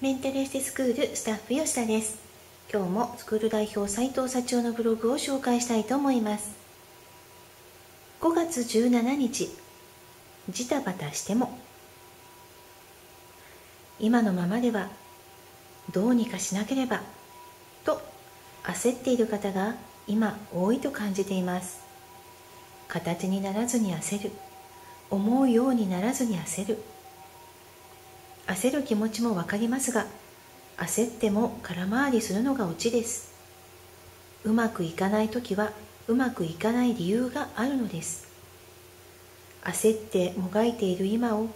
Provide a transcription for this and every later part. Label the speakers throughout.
Speaker 1: メンタルエステスクールスタッフ吉田です。今日もスクール代表斉藤幸男のブログを紹介したいと思います。5月17日ジタバタしても今のままではどうにかしなければと焦っている方が今多いと感じています。形にならずに焦る。思うようにならずに焦る。焦る気持ちも分かりますが焦っても空回りするのがオチです。うまくいかない時はうまくいかない理由があるのです。焦ってもがいている今を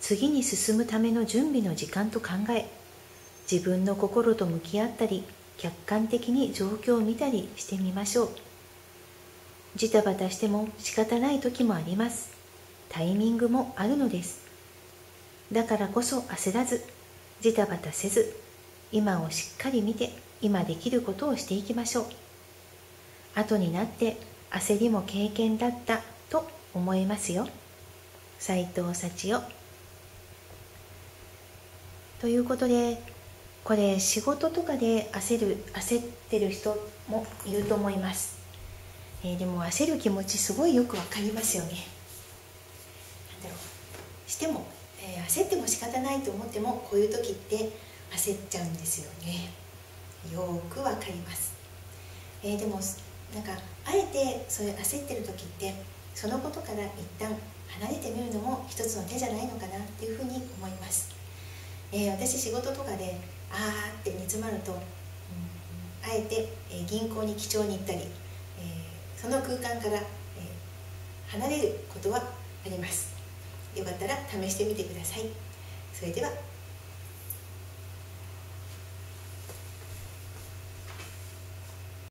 Speaker 1: 次に進むための準備の時間と考え自分の心と向き合ったり客観的に状況を見たりしてみましょう。ジタバタしても仕方ない時もあります。タイミングもあるのです。だからこそ焦らずジタバタせず今をしっかり見て今できることをしていきましょう。後になって焦りも経験だったと思いますよ。斉藤幸代。ということでこれ仕事とかで焦る焦ってる人もいると思います、えー、でも焦る気持ちすごいよくわかりますよね。してもえー、焦っても仕方ないと思ってもこういう時って焦っちゃうんですよね。よくわかります、えー、でもなんかあえてそういう焦ってる時ってそのことから一旦離れてみるのも一つの手じゃないのかなっていうふうに思います、えー、私仕事とかであーって煮詰まると、うん、あえて、え銀行に記帳に行ったり、えその空間から、え離れることはあります。よかったら試してみてください。それでは。